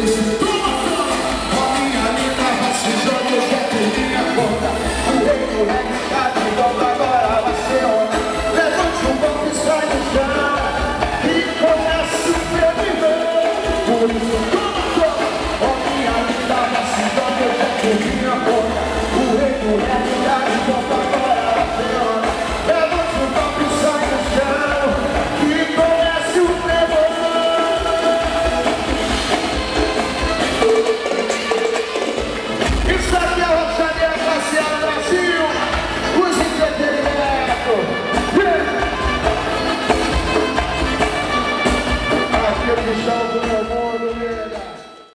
Holy Spirit.